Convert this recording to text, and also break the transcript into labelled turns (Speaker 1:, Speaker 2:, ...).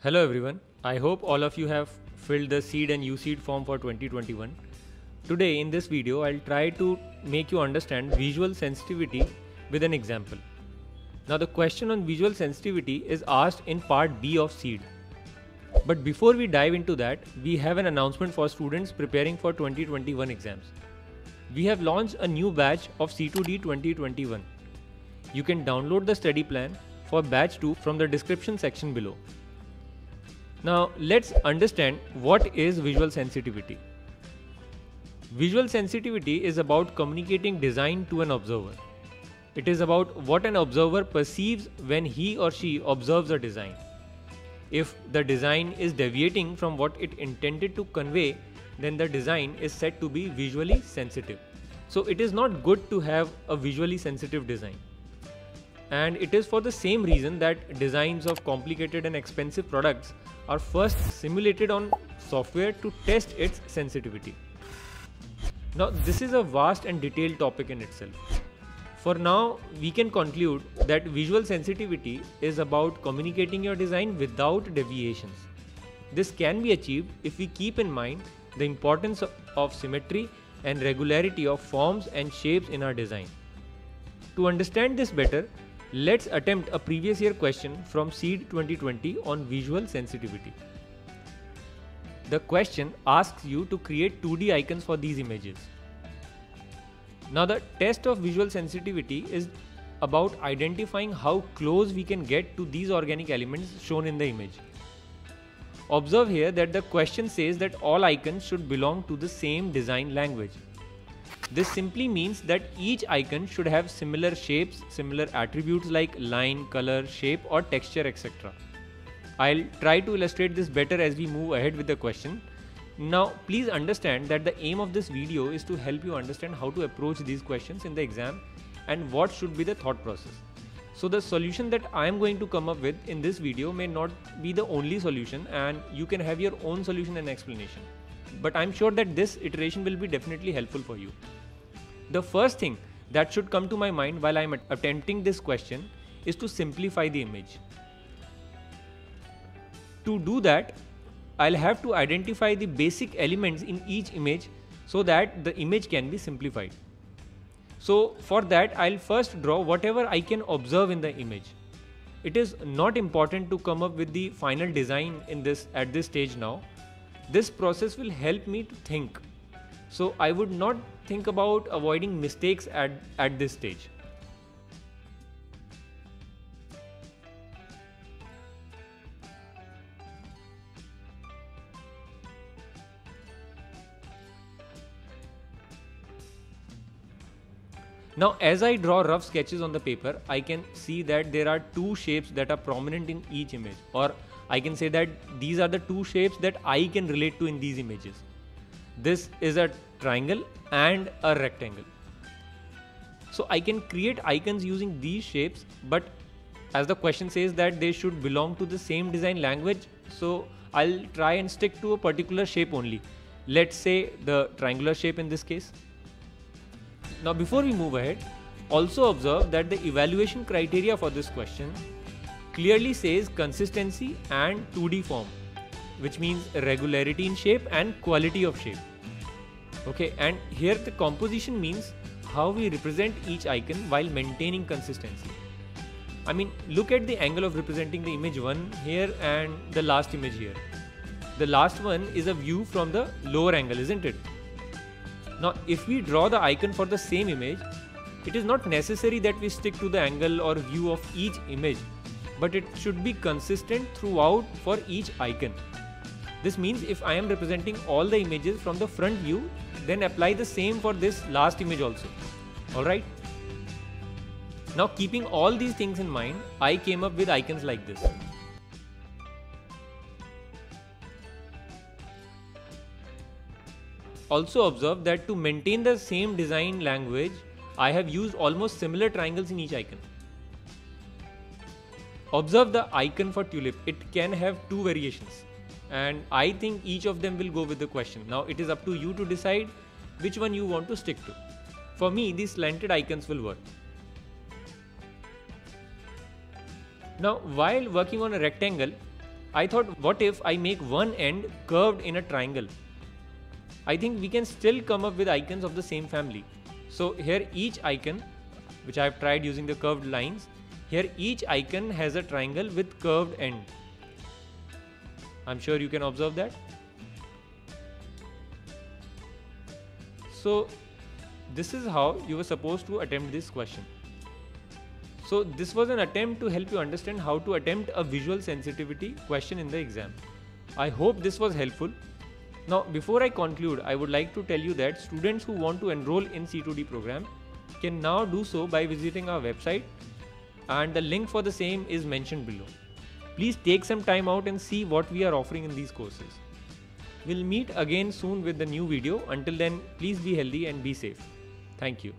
Speaker 1: Hello everyone. I hope all of you have filled the CEED and UCEED form for 2021. Today in this video I'll try to make you understand visual sensitivity with an example. Now the question on visual sensitivity is asked in part B of CEED. But before we dive into that, we have an announcement for students preparing for 2021 exams. We have launched a new batch of C2D 2021. You can download the study plan for batch 2 from the description section below. Now let's understand what is visual sensitivity. Visual sensitivity is about communicating design to an observer. It is about what an observer perceives when he or she observes a design. If the design is deviating from what it intended to convey, then the design is said to be visually sensitive. So it is not good to have a visually sensitive design and it is for the same reason that designs of complicated and expensive products are first simulated on software to test its sensitivity. Now, this is a vast and detailed topic in itself. For now, we can conclude that visual sensitivity is about communicating your design without deviations. This can be achieved if we keep in mind the importance of symmetry and regularity of forms and shapes in our design. To understand this better, Let's attempt a previous year question from CEED 2020 on visual sensitivity. The question asks you to create 2D icons for these images. Now the test of visual sensitivity is about identifying how close we can get to these organic elements shown in the image. Observe here that the question says that all icons should belong to the same design language. This simply means that each icon should have similar shapes, similar attributes like line, color, shape or texture etc. I'll try to illustrate this better as we move ahead with the question. Now please understand that the aim of this video is to help you understand how to approach these questions in the exam and what should be the thought process. So the solution that I am going to come up with in this video may not be the only solution and you can have your own solution and explanation. But I'm sure that this iteration will be definitely helpful for you. The first thing that should come to my mind while I'm attempting this question is to simplify the image. To do that, I'll have to identify the basic elements in each image so that the image can be simplified. So for that, I'll first draw whatever I can observe in the image. It is not important to come up with the final design in this at this stage now. This process will help me to think so I would not think about avoiding mistakes at, at this stage. Now as I draw rough sketches on the paper, I can see that there are two shapes that are prominent in each image or I can say that these are the two shapes that I can relate to in these images. This is a triangle and a rectangle. So I can create icons using these shapes, but as the question says that they should belong to the same design language, so I'll try and stick to a particular shape only. Let's say the triangular shape in this case. Now before we move ahead, also observe that the evaluation criteria for this question clearly says consistency and 2D form, which means regularity in shape and quality of shape. Okay and here the composition means how we represent each icon while maintaining consistency. I mean look at the angle of representing the image 1 here and the last image here. The last one is a view from the lower angle isn't it? Now if we draw the icon for the same image it is not necessary that we stick to the angle or view of each image but it should be consistent throughout for each icon this means if I am representing all the images from the front view, then apply the same for this last image also. Alright? Now keeping all these things in mind, I came up with icons like this. Also observe that to maintain the same design language, I have used almost similar triangles in each icon. Observe the icon for tulip, it can have two variations and I think each of them will go with the question. Now it is up to you to decide which one you want to stick to. For me, these slanted icons will work. Now while working on a rectangle, I thought, what if I make one end curved in a triangle? I think we can still come up with icons of the same family. So here each icon, which I have tried using the curved lines, here each icon has a triangle with curved end. I'm sure you can observe that. So this is how you were supposed to attempt this question. So this was an attempt to help you understand how to attempt a visual sensitivity question in the exam. I hope this was helpful. Now before I conclude, I would like to tell you that students who want to enroll in C2D program can now do so by visiting our website and the link for the same is mentioned below. Please take some time out and see what we are offering in these courses. We'll meet again soon with the new video. Until then, please be healthy and be safe. Thank you.